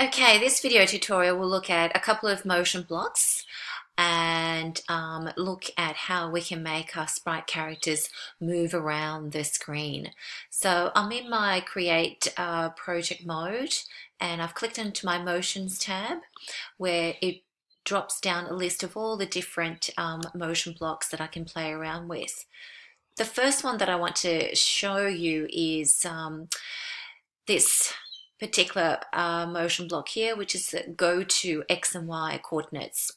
Okay, this video tutorial will look at a couple of motion blocks and um, look at how we can make our sprite characters move around the screen. So I'm in my create uh, project mode and I've clicked into my motions tab where it drops down a list of all the different um, motion blocks that I can play around with. The first one that I want to show you is um, this particular uh, motion block here, which is go to X and Y coordinates.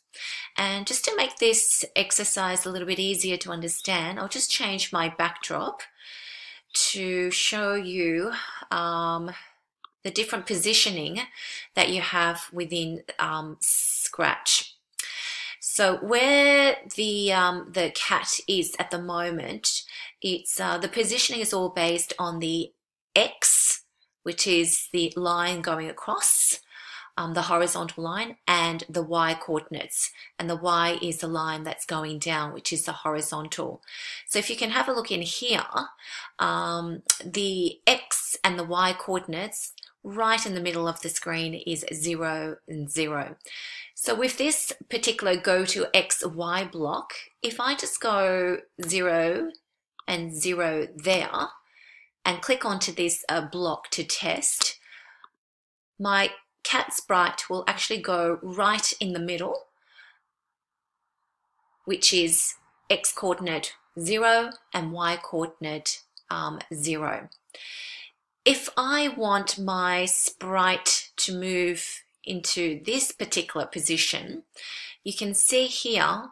And just to make this exercise a little bit easier to understand, I'll just change my backdrop to show you um, the different positioning that you have within um, Scratch. So where the um, the cat is at the moment, it's uh, the positioning is all based on the X which is the line going across um, the horizontal line and the y coordinates. And the y is the line that's going down which is the horizontal. So if you can have a look in here um, the x and the y coordinates right in the middle of the screen is 0 and 0 so with this particular go to x y block if I just go 0 and 0 there and click onto this uh, block to test, my cat sprite will actually go right in the middle, which is x coordinate 0 and y coordinate um, 0. If I want my sprite to move into this particular position, you can see here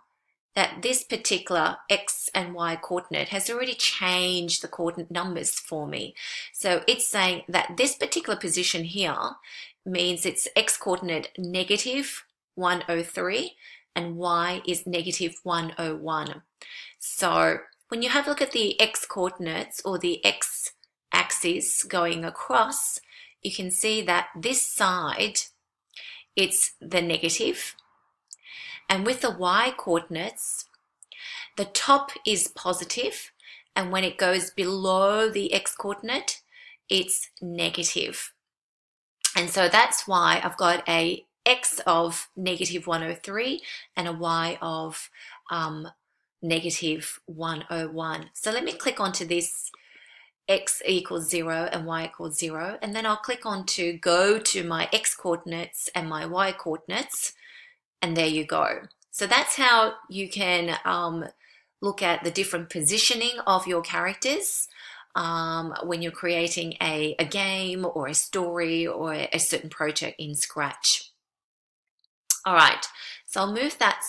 that this particular x and y coordinate has already changed the coordinate numbers for me. So it's saying that this particular position here means it's x coordinate negative 103 and y is negative 101. So when you have a look at the x coordinates or the x axis going across, you can see that this side, it's the negative and with the y coordinates, the top is positive, and when it goes below the x coordinate, it's negative. And so that's why I've got a x of negative 103 and a y of um, negative 101. So let me click onto this x equals 0 and y equals 0 and then I'll click on to go to my x coordinates and my y coordinates and there you go. So that's how you can um, look at the different positioning of your characters um, when you're creating a, a game or a story or a certain project in Scratch. All right, so I'll move that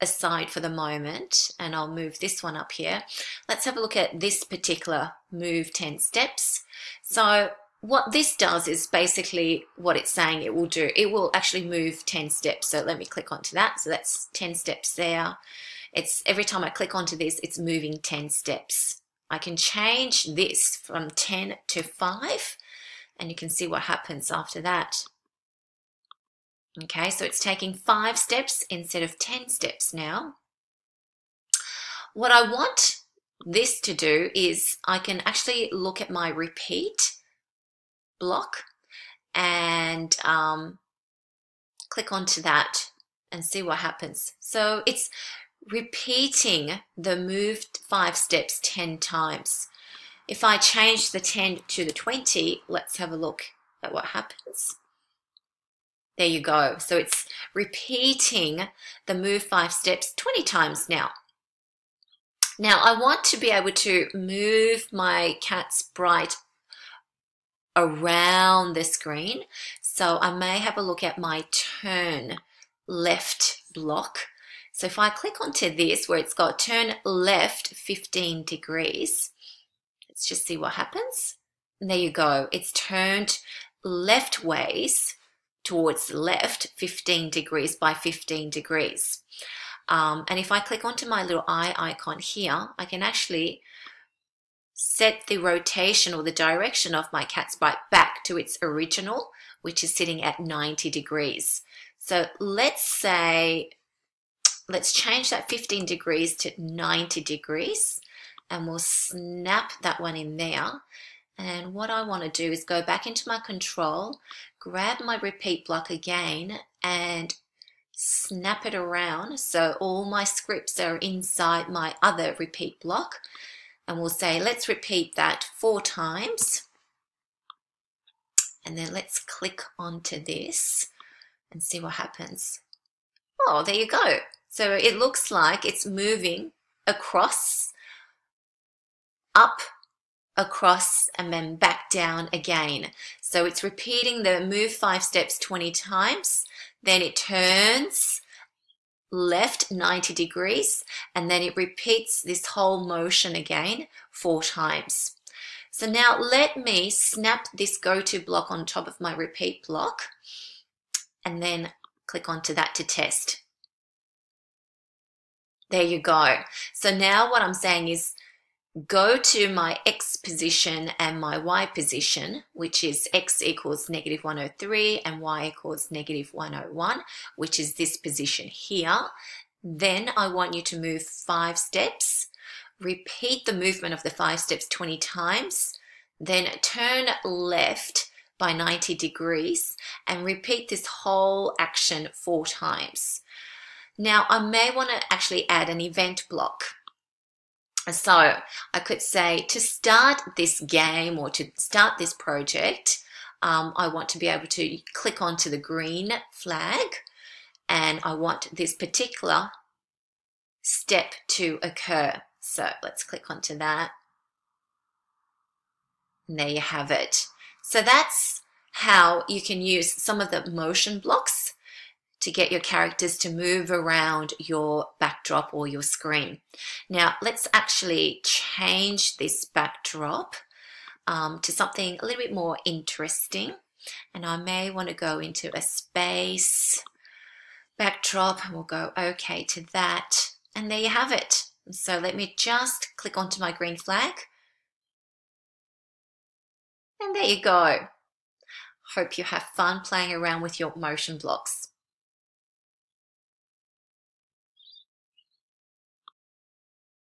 aside for the moment and I'll move this one up here. Let's have a look at this particular move 10 steps. So what this does is basically what it's saying it will do. It will actually move 10 steps. So let me click onto that. So that's 10 steps there. It's every time I click onto this, it's moving 10 steps. I can change this from 10 to 5 and you can see what happens after that. Okay, so it's taking 5 steps instead of 10 steps now. What I want this to do is I can actually look at my repeat block and um, click onto that and see what happens. So it's repeating the moved five steps 10 times. If I change the 10 to the 20, let's have a look at what happens. There you go. So it's repeating the move five steps 20 times now. Now I want to be able to move my cat sprite around the screen. So I may have a look at my turn left block. So if I click onto this where it's got turn left 15 degrees, let's just see what happens. And there you go. It's turned left ways towards the left 15 degrees by 15 degrees. Um, and if I click onto my little eye icon here, I can actually set the rotation or the direction of my cat's sprite back to its original, which is sitting at 90 degrees. So let's say, let's change that 15 degrees to 90 degrees and we'll snap that one in there. And what I want to do is go back into my control, grab my repeat block again and snap it around so all my scripts are inside my other repeat block. And we'll say, let's repeat that four times. And then let's click onto this and see what happens. Oh, there you go. So it looks like it's moving across, up, across, and then back down again. So it's repeating the move five steps 20 times. Then it turns left 90 degrees and then it repeats this whole motion again four times. So now let me snap this go to block on top of my repeat block and then click onto that to test. There you go. So now what I'm saying is go to my X position and my Y position, which is X equals negative 103 and Y equals negative 101, which is this position here. Then I want you to move five steps. Repeat the movement of the five steps 20 times. Then turn left by 90 degrees and repeat this whole action four times. Now, I may want to actually add an event block. So I could say to start this game or to start this project, um, I want to be able to click onto the green flag and I want this particular step to occur. So let's click onto that. And there you have it. So that's how you can use some of the motion blocks to get your characters to move around your backdrop or your screen. Now let's actually change this backdrop um, to something a little bit more interesting. And I may want to go into a space backdrop and we'll go okay to that. And there you have it. So let me just click onto my green flag. And there you go. Hope you have fun playing around with your motion blocks.